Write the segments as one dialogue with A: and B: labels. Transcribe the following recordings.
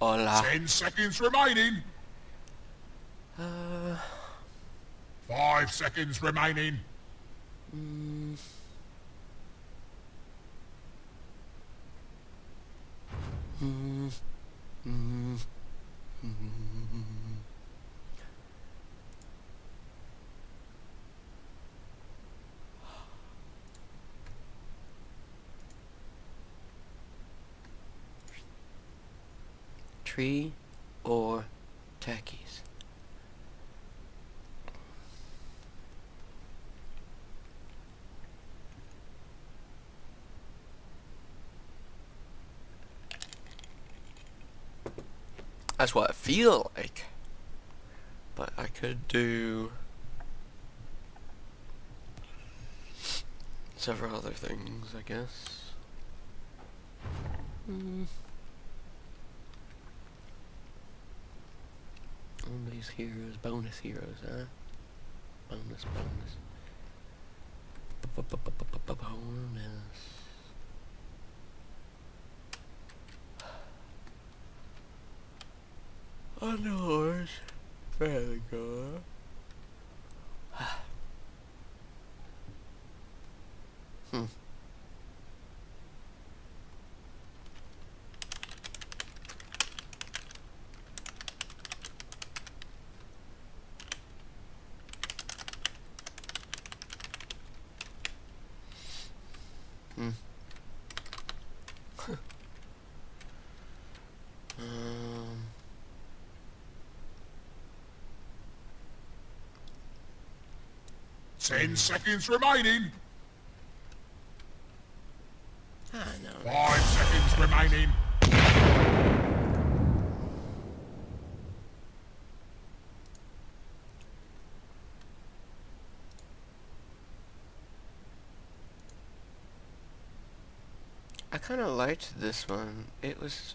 A: Hola.
B: Ten seconds remaining.
A: Uh,
B: Five seconds remaining.
A: mm, mm, mm, mm. Tree or techies? That's what I feel like. But I could do several other things, I guess. Mm. All these heroes, bonus heroes, huh? Bonus, bonus. Bonus. On the horse. Very good. hmm. Hmm. um.
B: Ten seconds remaining.
A: I know.
B: Five seconds remaining.
A: Kind of liked this one. It was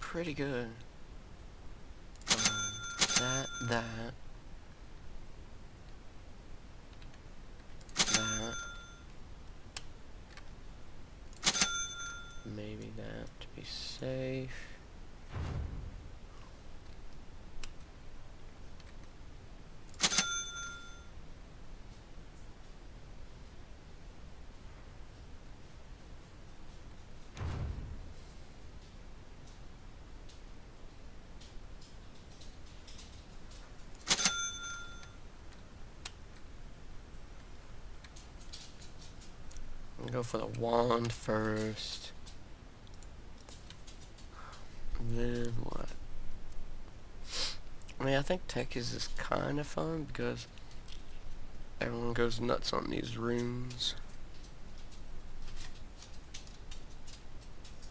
A: pretty good. Um, that, that. That. Maybe that to be safe. Go for the wand first. Then what? I mean, I think tech is kind of fun because everyone goes nuts on these runes.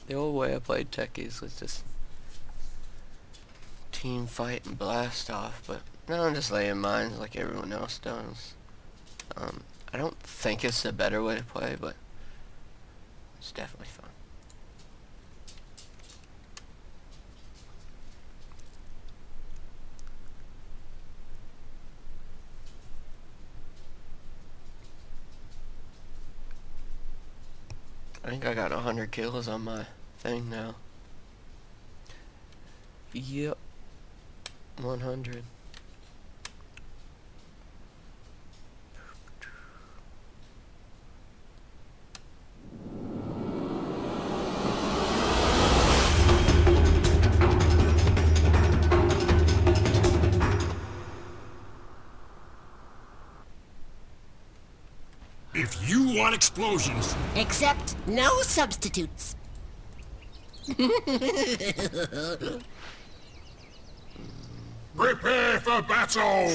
A: The old way I played techies was just team fight and blast off, but now I'm just laying mines like everyone else does. Um, I don't think it's a better way to play, but it's definitely fun. I think I got 100 kills on my thing now. Yep. 100.
B: Explosions,
C: Except no substitutes.
B: prepare for battle.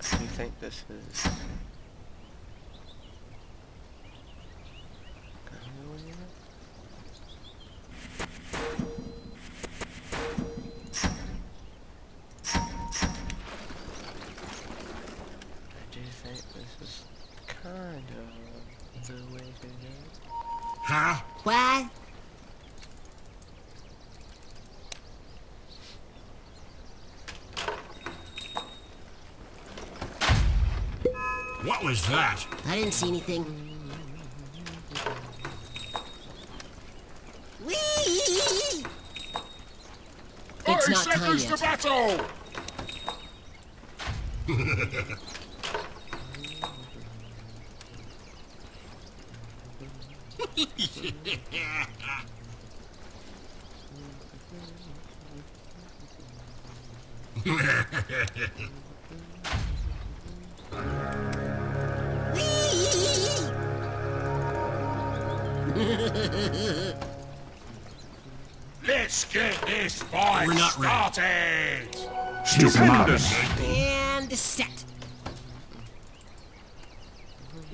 A: I think this is... I
C: didn't see anything. Whee! It's not time yet. to!
B: Let's get this fight
D: We're not ready.
B: started!
E: Stupendous.
C: And set.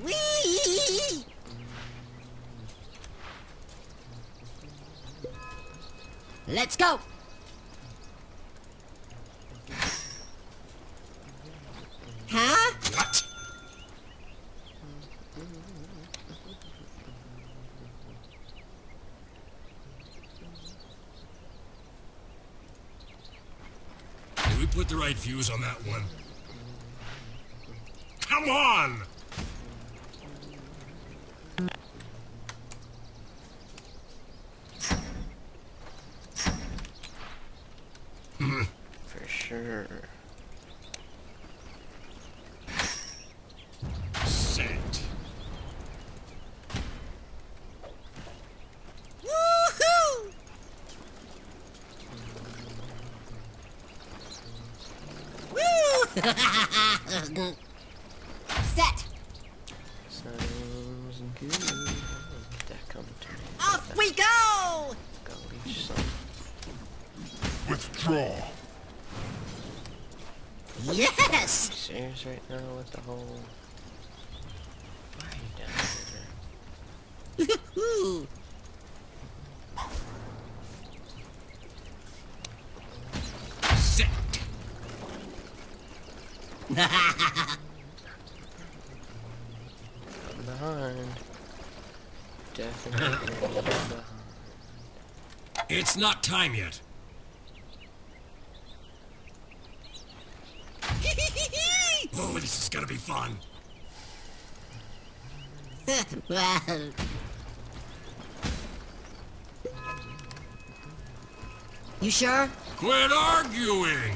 C: Whee! Let's go. Huh?
D: What? Did we put the right fuse on that one? Come on!
A: For sure.
D: Set.
C: Woohoo! Woo! Set.
A: Sounds good. That come to me.
C: Off we go!
A: Go leash some.
B: Withdraw.
C: Yes!
A: Serious right now with the whole. Why are you down here?
C: Woohoo!
D: Set.
A: I'm behind. Definitely behind.
D: It's not time yet. Oh, this is gonna be fun.
C: well, you sure?
D: Quit arguing!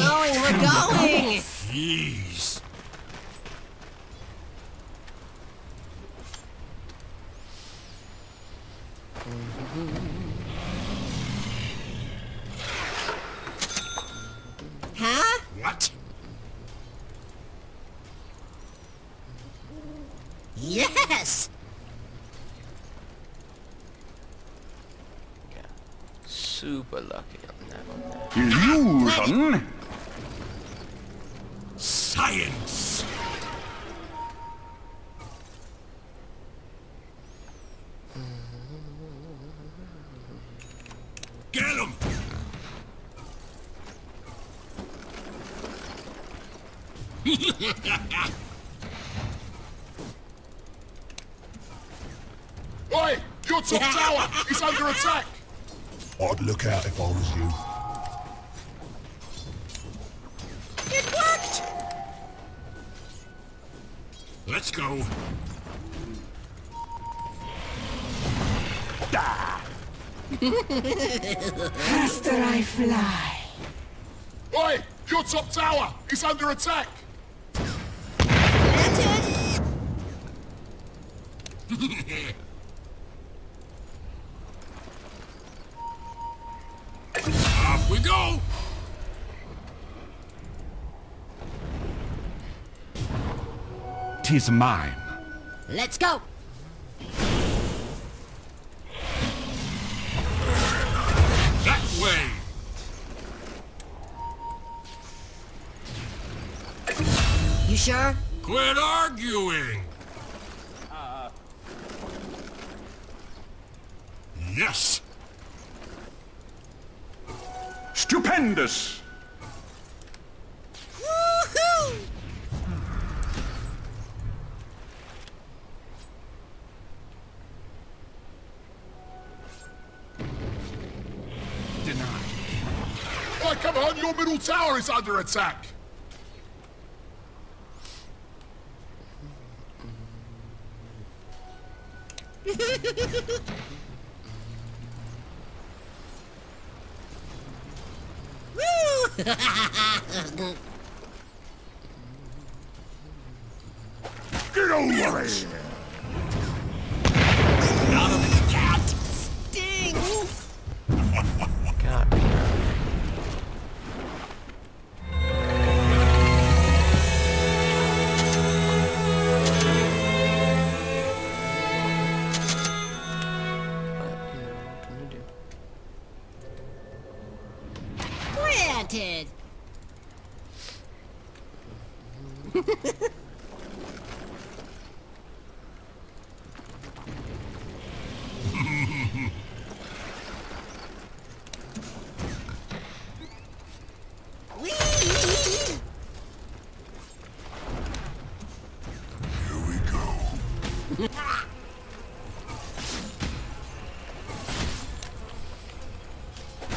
C: going, we're going!
D: Jeez.
B: Oi! Your top tower is under attack! I'd look out if I was you.
C: It worked!
D: Let's go.
F: Faster I fly.
B: Oi! Your top tower is under attack!
E: Tis mine.
C: Let's go!
D: That way!
C: You sure?
D: Quit arguing! Yes!
E: Stupendous!
B: Middle tower is under attack!
C: Woo!
B: Get over here!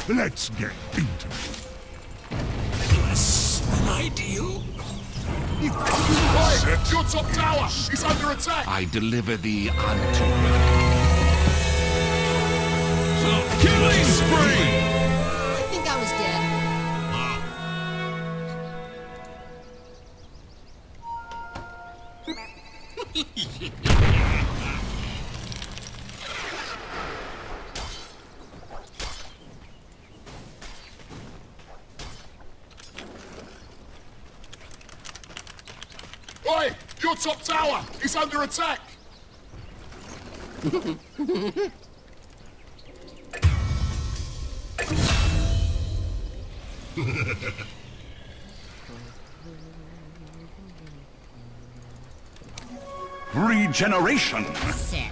B: Let's get into it.
D: Less than ideal?
B: Oi! Your top tower is under attack!
E: I deliver thee unto The
D: Killing spree!
B: Tower is under attack!
E: regeneration.
C: Set.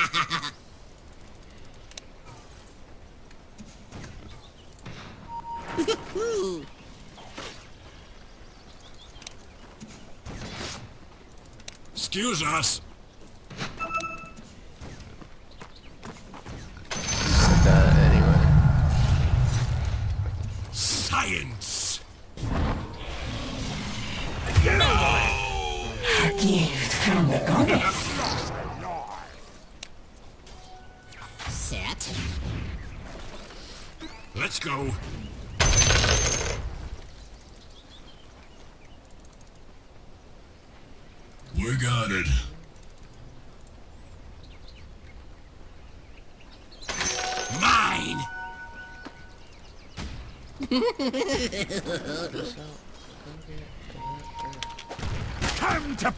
E: Time to me!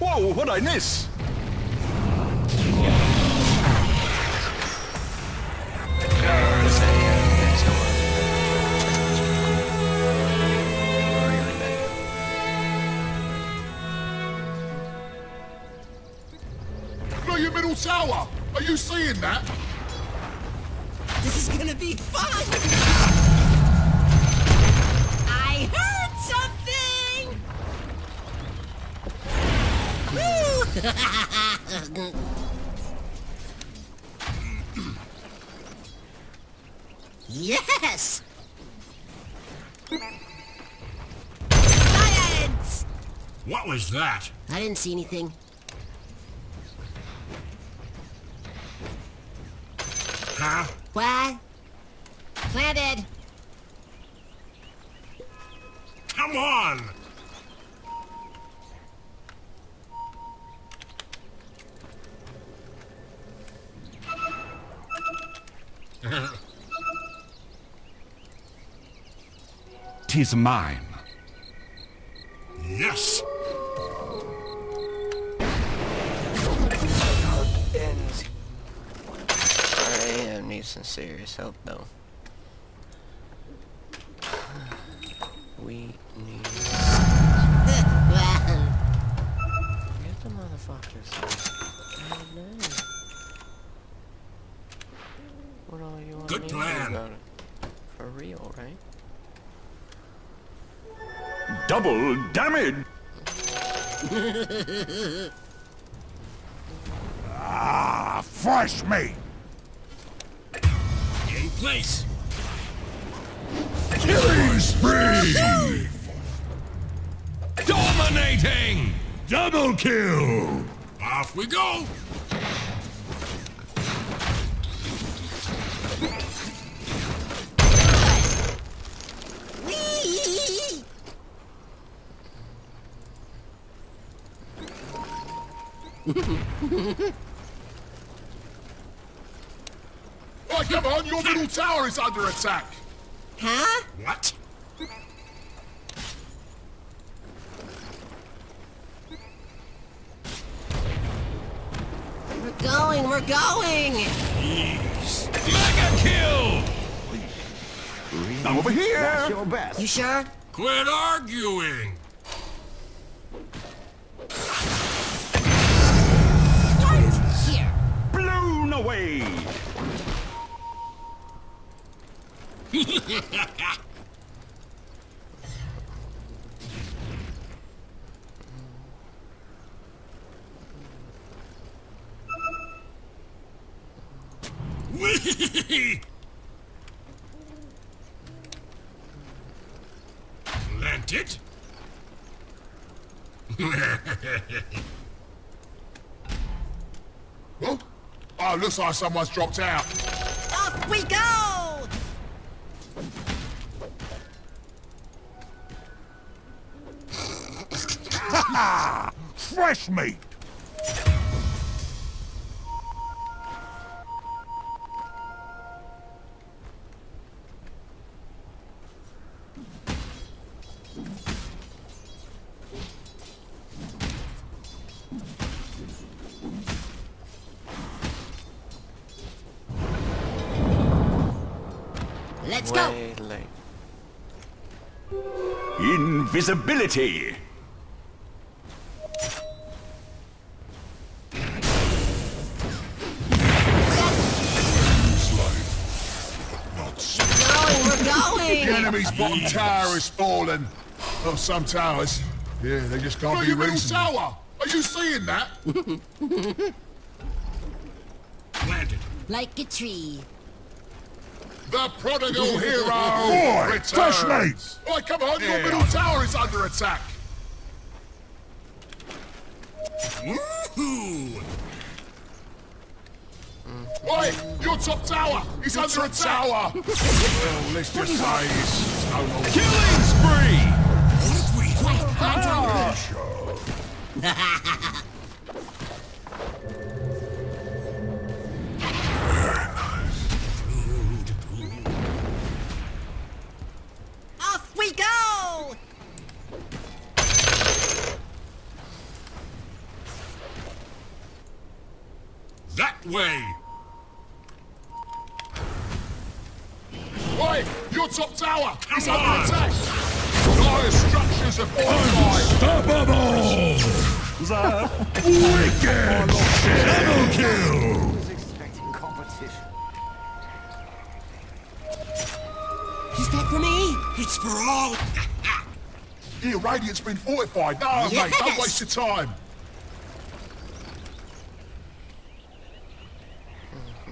E: Whoa, what'd I miss?
B: You seeing that?
C: This is gonna be fun! I heard something! Yes! Science!
D: What was that?
C: I didn't see anything.
D: Huh?
C: What? Planted!
D: Come on!
E: Tis mine.
D: Yes!
A: Some serious help though. We need get the motherfuckers. What all you want
D: Good
A: me
D: plan.
A: about it? For real, right?
E: Double damage! ah, fresh meat!
D: In place!
E: Killing spree! Dominating! Double kill!
D: Off we go!
C: whee!
B: Right, come on, your middle tower is under attack!
C: Huh?
D: What?
C: We're going, we're going!
D: Ease.
E: Mega kill! I'm over here! Your best.
C: You sure?
D: Quit arguing!
C: Here.
E: Blown away!
D: Lent it?
B: Oh, oh looks like someone's dropped out.
C: Off we go!
E: fresh meat.
C: Let's
A: Way go. Late.
E: Invisibility.
G: Bottom tower is fallen. Oh, some towers. Yeah, they just can't be
B: middle
G: reasoned.
B: tower! Are you seeing that?
D: Planted.
C: Like a tree.
B: The prodigal hero
E: Boy,
B: returns!
E: flashlights.
B: Right, come on, your middle tower is under attack!
D: Woohoo!
B: Right, your top tower is under attack!
G: tower! well, let's just say it's total.
E: Killing spree.
C: Off we go.
D: That way!
B: Right, your top tower is under
D: on.
B: attack! Dire structures are fortified!
E: Unstoppable. The wicked double kill.
C: Is that for me?
D: It's for all!
B: Here, Radiant's been fortified. No, mate, don't waste your time.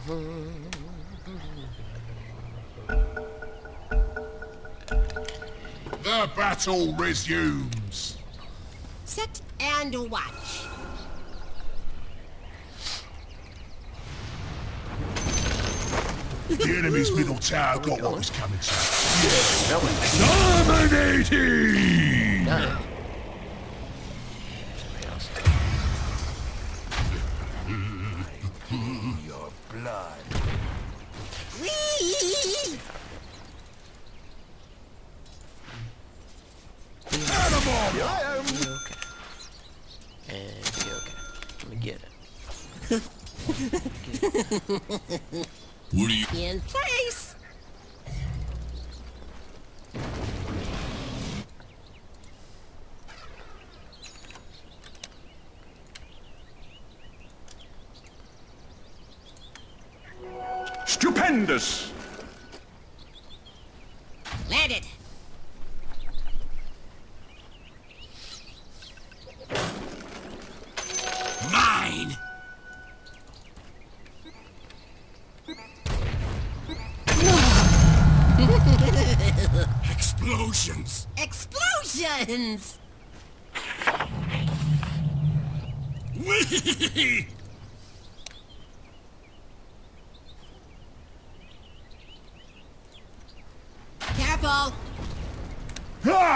B: Mm-hmm. The battle resumes.
C: Set and watch.
G: The enemy's middle tower got what was coming to.
A: No one
E: Dominating.
A: done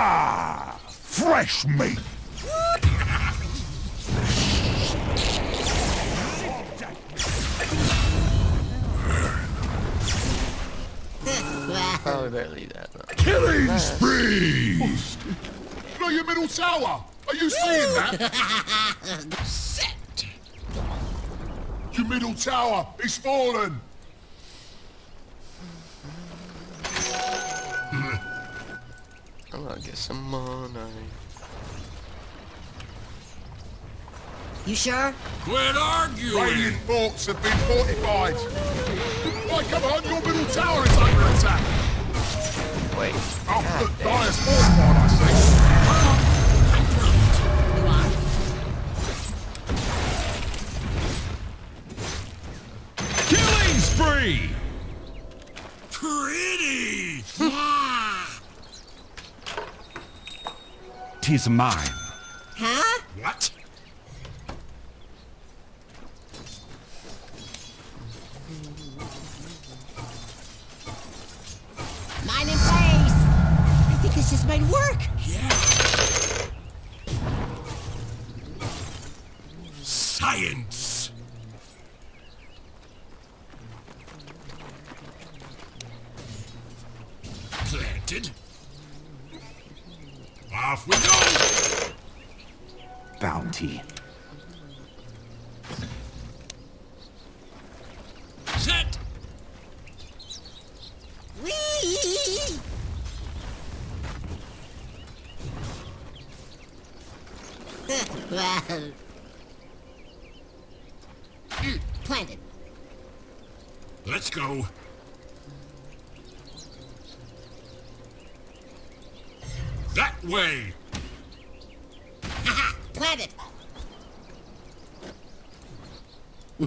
E: Ah, fresh meat.
A: Probably better leave that.
E: Killing spree.
B: Look, your middle tower. Are you seeing that?
D: Set!
B: Your middle tower is fallen.
A: I'm gonna get some money.
C: You sure?
D: Quit arguing!
B: Radiant forts have been fortified. Right, come on, your middle tower is under attack.
A: Wait.
B: Oh, look, Dire's fortified,
E: Tis mine.
C: Mm, planted.
D: Let's go. That way.
C: Haha, planted.
F: A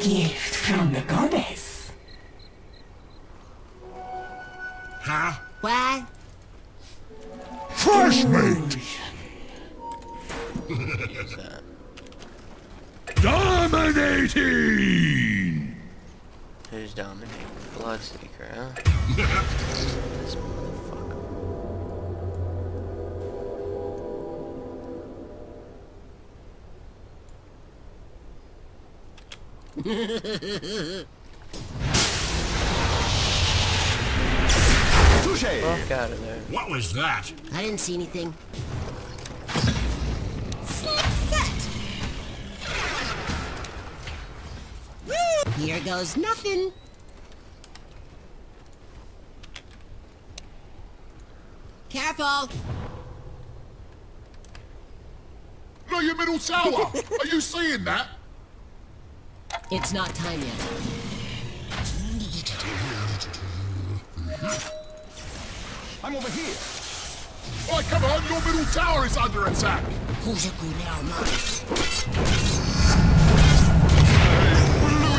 F: gift from the goddess.
B: Tower! Are you seeing that?
C: It's not time yet.
G: I'm over here.
B: Right, come on, your middle tower is under attack!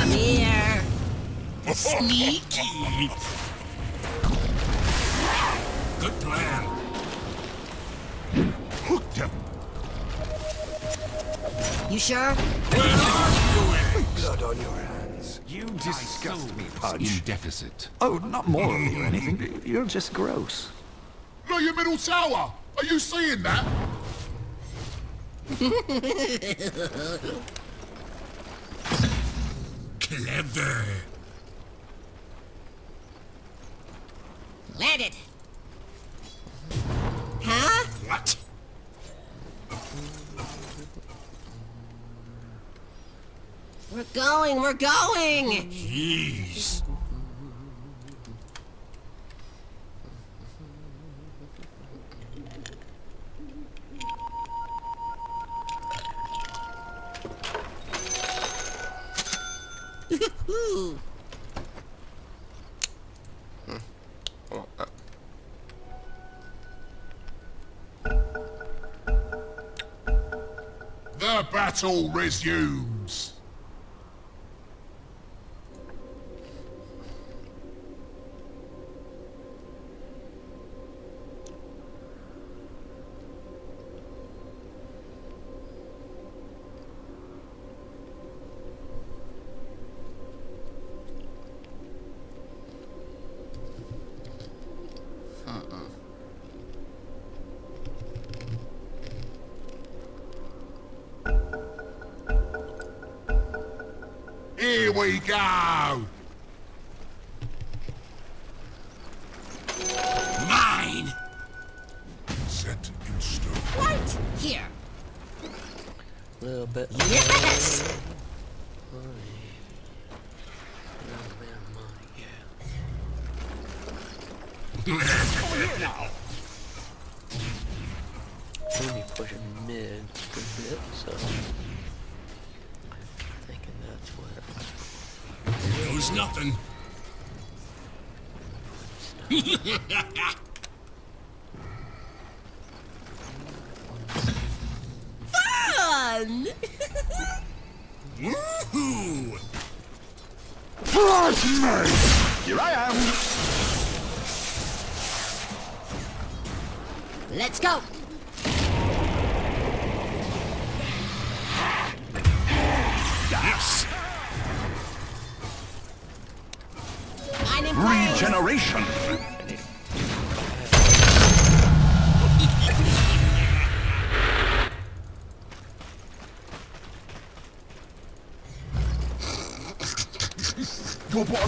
C: Here.
D: Sneaky. Good plan.
G: Hooked him.
C: You sure?
D: Where are you?
H: Blood on your hands. You disgust me, Pudge.
G: In deficit.
H: Oh, not more morally or anything. You're just gross.
B: Look, your middle tower! Are you seeing that?
D: Clever.
C: Landed. Huh?
D: What?
C: We're going, we're going!
D: Jeez.
A: Oh, uh,
B: The battle resumes! We go!
D: Mine.
B: Set in stone.
C: Right here. A
A: little bit.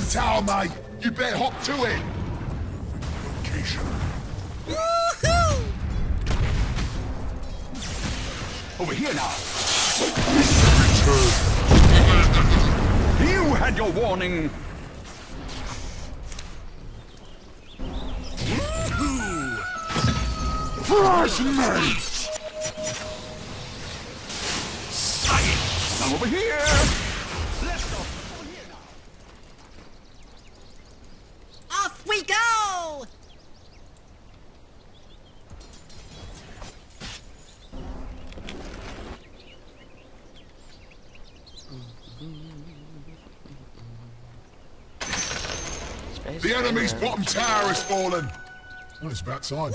B: Tower, mate! You better hop to it!
G: Location.
C: Woohoo!
H: Over here now. You had your warning.
E: Fresh meat!
D: Science!
G: I'm over here!
C: Off we go!
B: The enemy's bottom tower has fallen. Well, it's about time.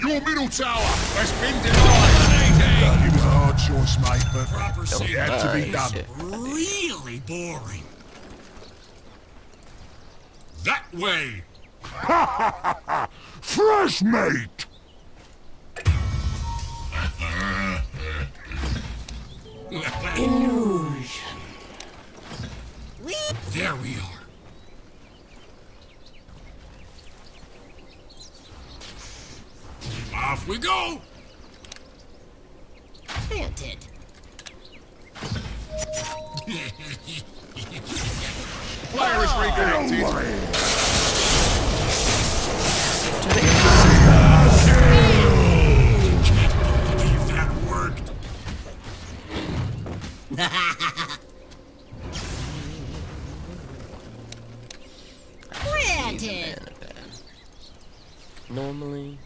B: Your middle tower has been denied. It was a hard choice, mate, but it had to be done.
D: Really boring. That way!
E: Fresh meat!
F: Illusion.
C: We
D: there we are. Off we go!
C: planted.
B: Player is oh. reconnected.
D: Believe that worked.
C: Planted.
A: Normally.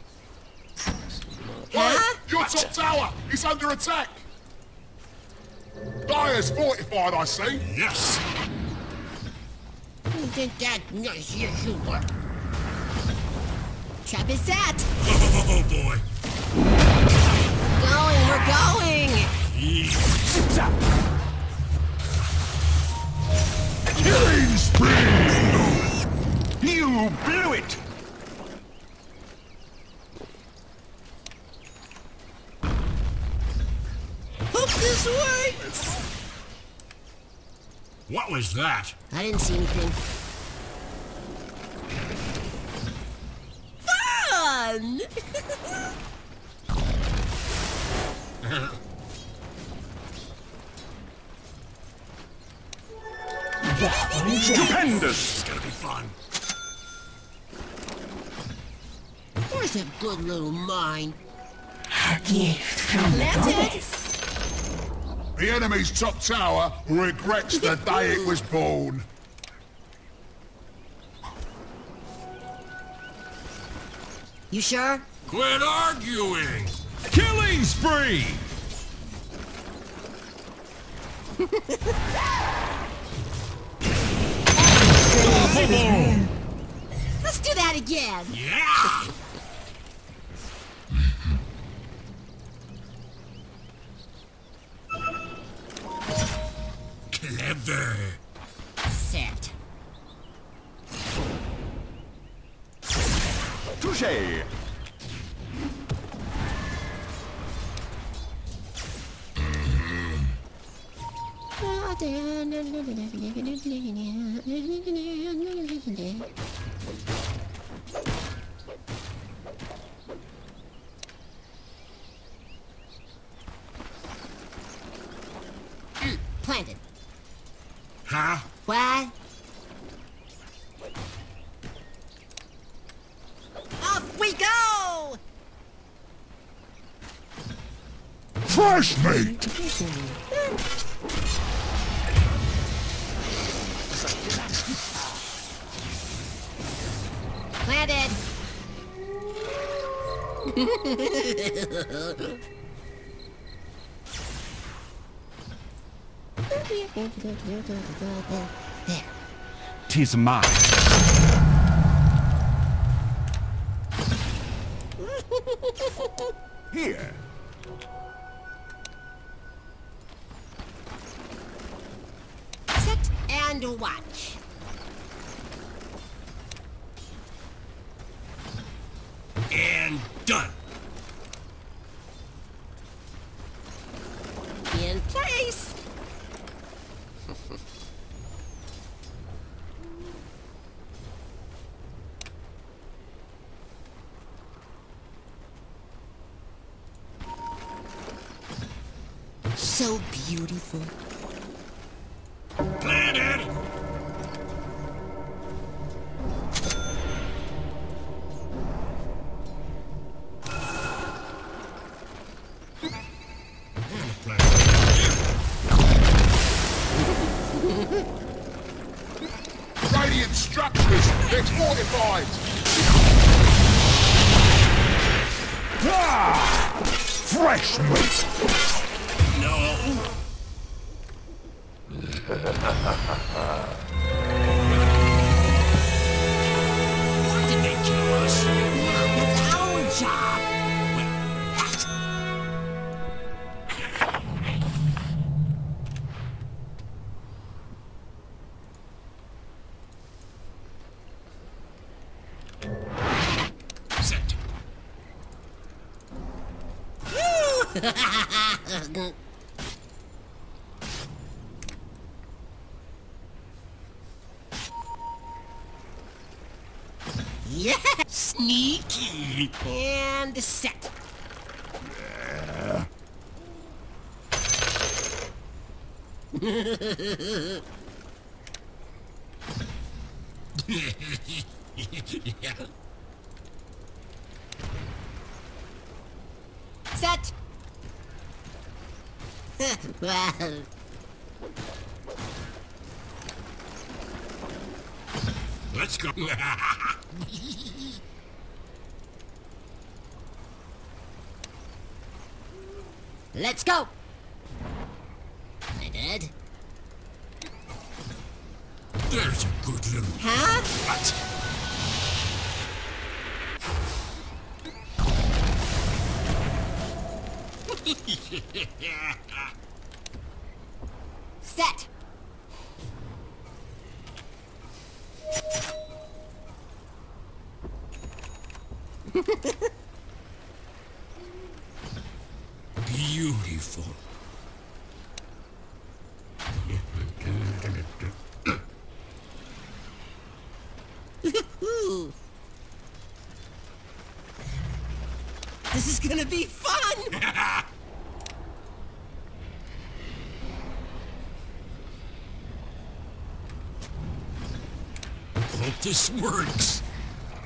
C: Huh?
B: Your top tower is under attack. Dire's fortified, I see.
D: Yes!
C: Think that? Yes, yes, you were. Trap is set.
D: Oh boy!
C: Going, we're going.
E: Killing spree!
G: You blew it!
C: Hope this works.
D: What was that?
C: I didn't see anything. Fun!
G: Stupendous!
D: It's gonna be fun.
C: Where's a good little mine?
F: A gift from the goddess.
B: The enemy's top tower regrets the day it was born.
C: You sure?
D: Quit arguing!
G: Killing spree!
C: Let's do that again.
D: Yeah! Clever.
C: Set.
G: Touche!
C: Planted.
D: Huh?
C: What? Off we go!
E: Fresh meat!
G: Tis mine.
I: It's fortified!
E: Ah! Fresh meat!
D: Let's go.
C: I did.
D: There's a good little
C: Huh?
D: rat.
C: Set.
D: Beautiful.
C: Ooh. This is gonna be fun!
D: Hope this works.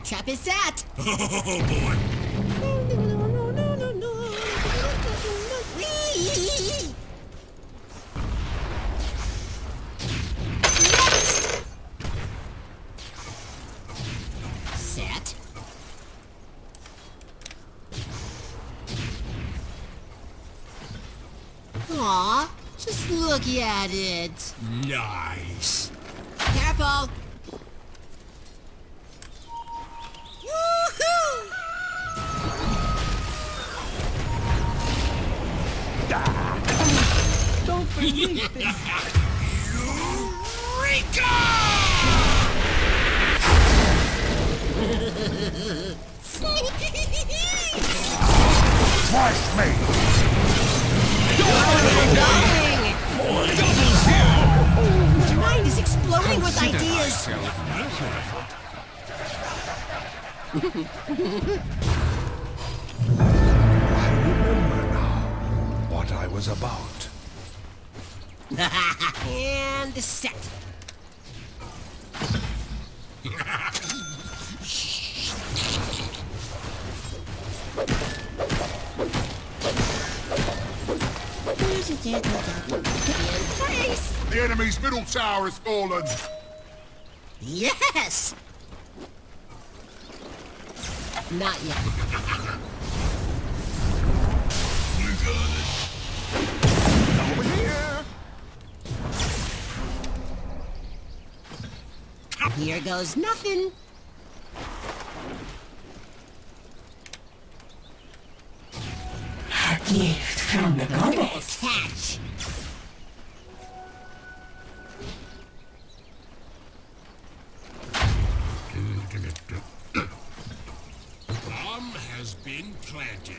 C: Trap is set!
D: Oh boy.
C: Whee! Next! Set. Aw, just look at it.
D: Nice.
G: Remember now what I was about.
C: and set.
I: The enemy's middle tower has fallen!
C: Yes. Not yet.
D: You got it.
I: Over here!
C: Here goes nothing.
F: A gift from the goddess.
C: Catch.
D: Has been planted.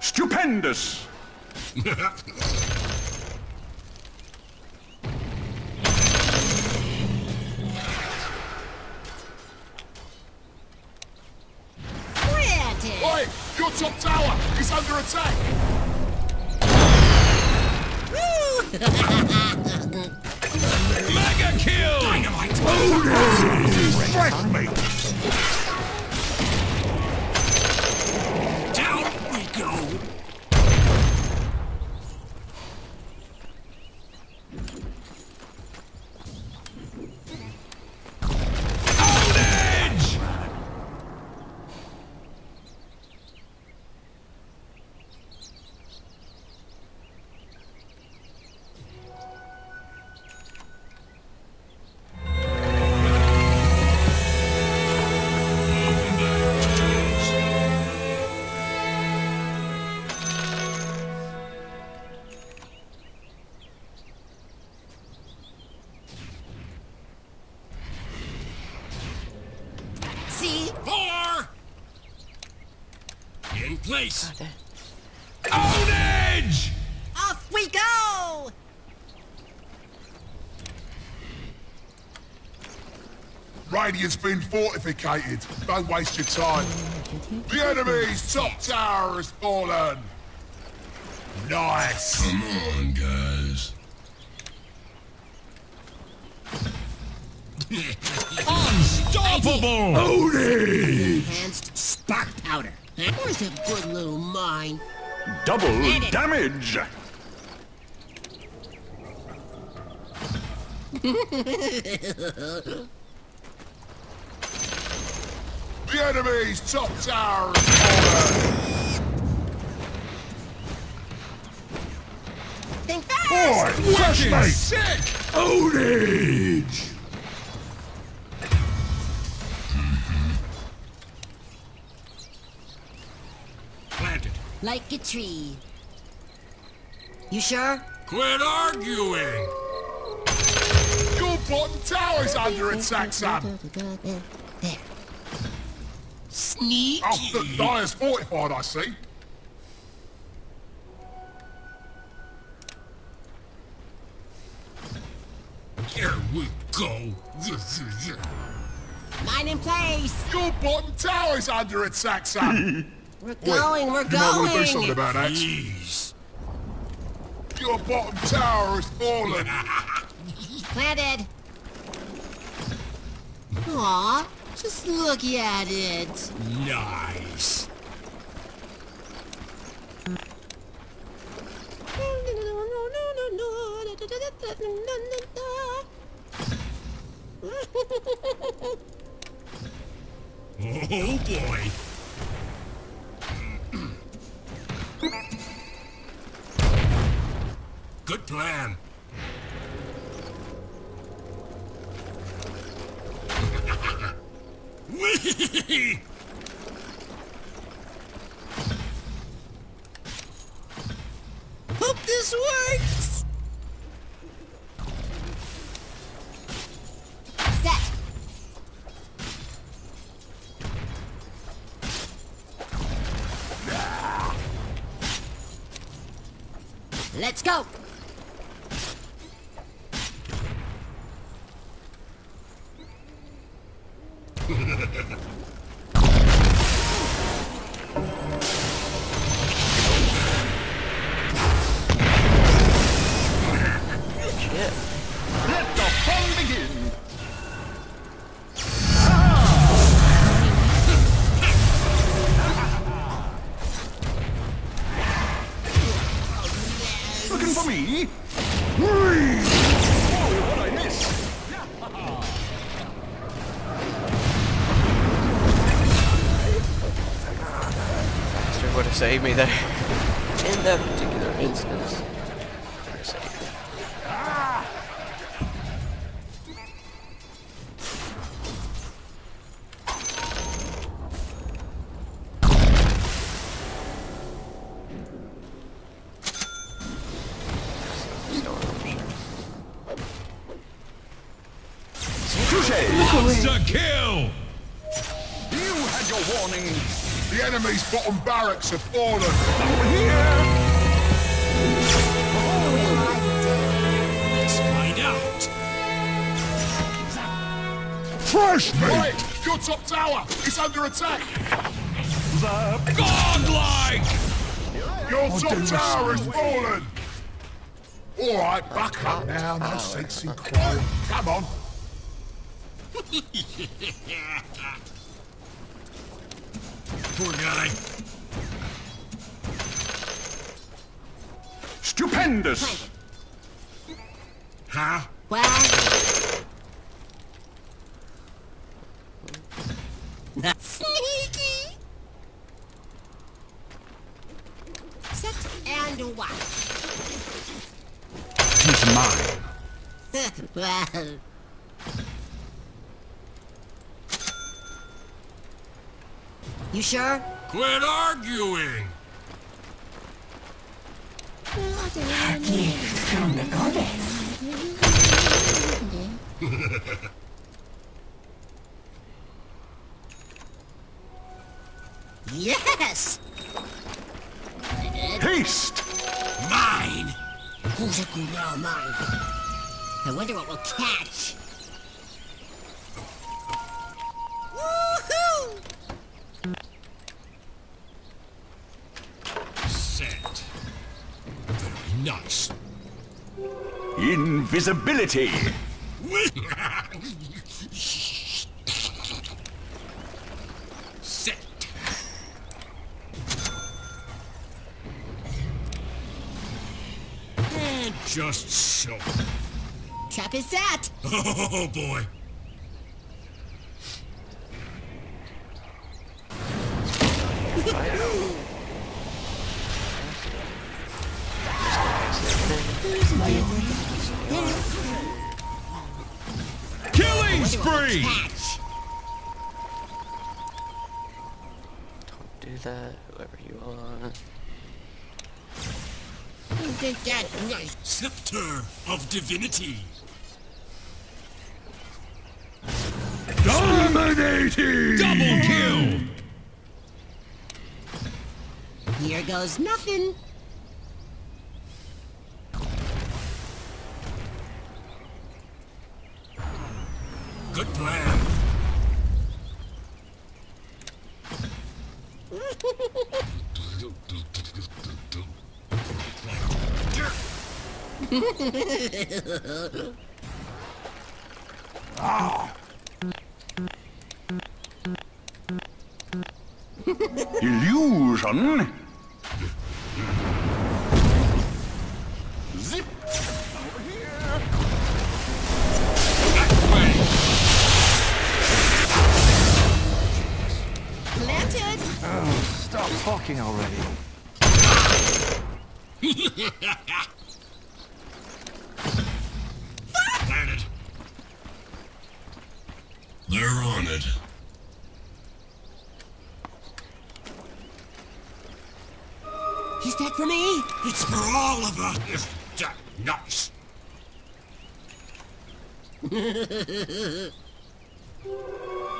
G: Stupendous!
C: Granted.
I: Oi! Your top tower is under attack!
D: Mega kill! Dynamite!
E: Fresh meat!
D: Down place!
E: Ownage!
C: Off we go!
B: Radiant's been fortificated. Don't waste your time. The enemy's top tower has fallen. Nice.
D: Come on, guys.
E: Unstoppable! Ownage!
C: Enhanced spark powder. Where's a good little mine?
E: Double damage!
B: The enemy's top tower has fallen.
C: Think fast!
E: Boy, fresh mate!
B: Sick.
E: Ownage!
C: Like a tree. You sure?
D: Quit arguing!
B: Your bottom tower's under attack, Sam.
C: There. Sneaky.
B: Oh, the Dire's fortified, I see.
D: Here we go.
C: Mine in place.
B: Your bottom tower's under attack, Sam.
C: We're going, we're
B: you might want to do something
C: going.
B: about that.
D: Jeez.
B: Your bottom tower is fallen.
C: Planted. Aw, just look at it.
D: Nice. Oh boy. Good plan.
C: Hope this works. Let's go.
A: Would me there.
E: Your
B: top tower has
E: my
B: fallen. All right, back up now. No sense in crying. Come on.
D: Poor guy.
E: Stupendous!
D: Huh?
C: Well. Sneaky. Set and watch.
E: He's mine.
C: well. You sure?
D: Quit arguing!
F: Gift from the goddess.
C: Yes!
E: Haste!
D: Mine!
C: Who's a good mine? I wonder what we'll catch.
E: Invisibility!
D: Set. And just so.
C: Trap is set.
D: Oh boy.
E: Spree!
A: Don't do that, whoever you are.
C: Isn't that nice?
D: Scepter of Divinity.
E: Dominating!
D: Double kill!
C: Here goes nothing. 哈哈
D: 哈哈哈！啊！你留神呢。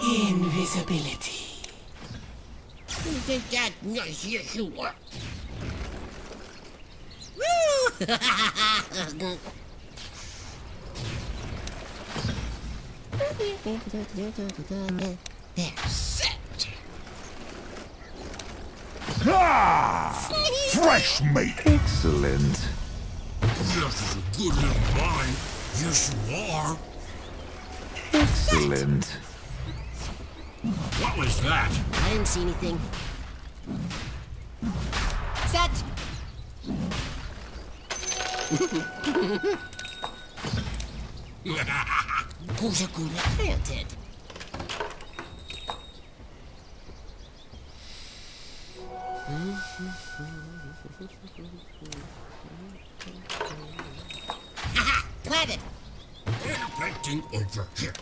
C: Invisibility. Isn't that nice? Yes, you are. Woo! there.
D: Set.
E: Ah! Fresh meat! Excellent.
D: This is a good little mine. Yes, you are.
E: Excellent.
D: What was that?
C: I didn't see anything. Set. Who's a good planted? Haha! Planted!
D: Planting over here.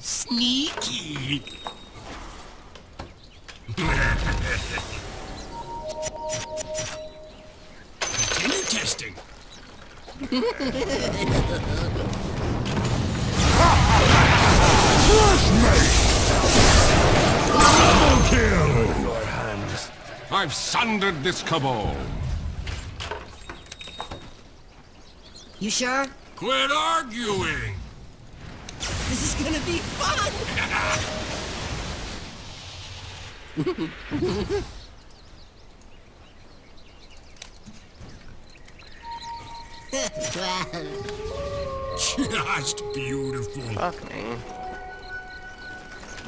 D: Sneaky. Continue testing.
E: Double kill!
G: Your hands. I've sundered this cabal.
C: You sure?
D: Quit arguing.
C: This is gonna be fun!
D: Just beautiful.
A: Fuck me.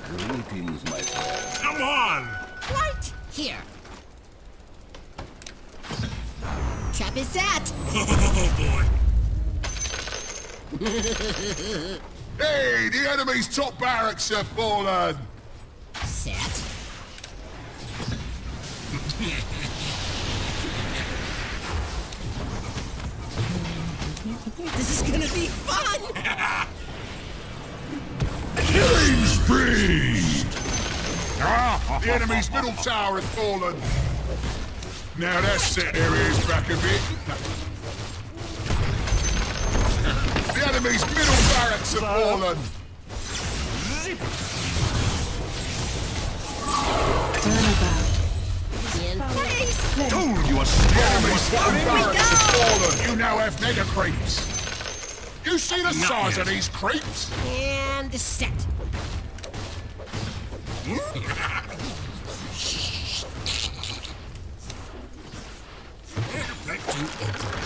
G: Greetings, my friend.
D: Come on.
C: right here. Trap is set.
D: Oh boy.
B: Hey, the enemy's top barracks have fallen!
C: Set. this is gonna be fun!
E: Killing spree!
B: The enemy's middle tower has fallen! Now that's set their ears back a bit. Enemy's middle barracks have fallen!
C: In place!
E: Told you a
B: The
E: storm
B: enemy's
E: was
B: bottom
E: coming!
B: barracks has fallen. You now have mega creeps. You see the size of these creeps?
C: And the set. Careful.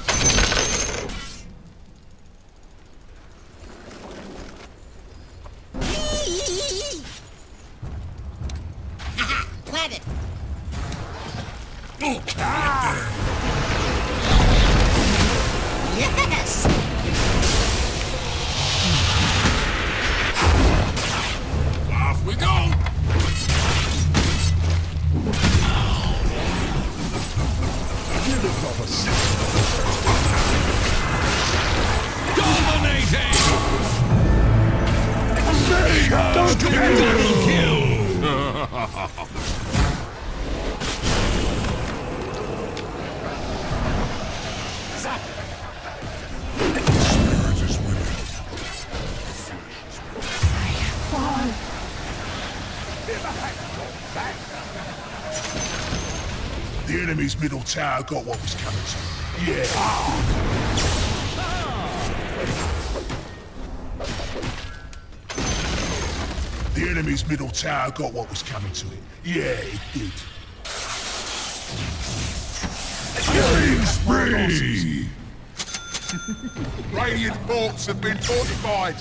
B: Enemy's middle tower got what was coming to it. Yeah. The enemy's middle tower got what was coming to it. Yeah, it did.
E: Killing spree!
B: Radiant forts have been fortified.